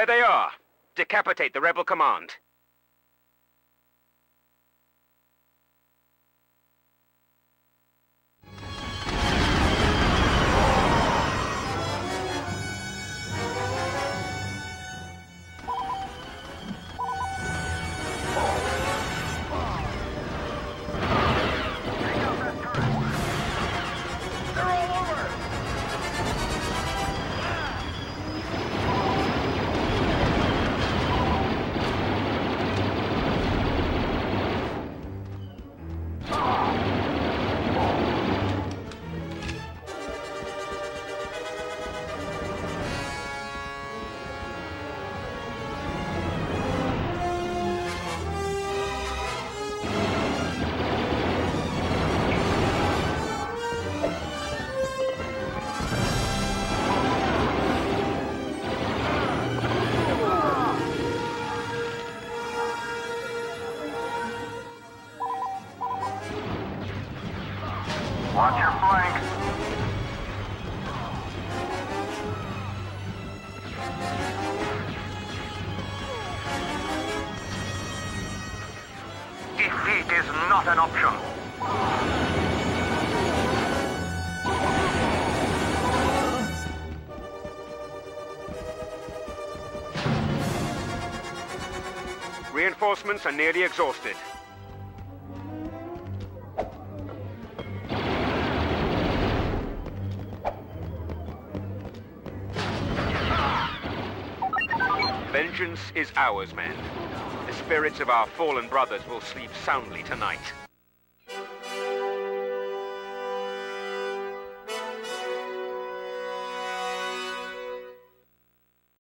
There they are. Decapitate the rebel command. Watch your flank. Defeat is not an option. Reinforcements are nearly exhausted. Vengeance is ours, men. The spirits of our fallen brothers will sleep soundly tonight.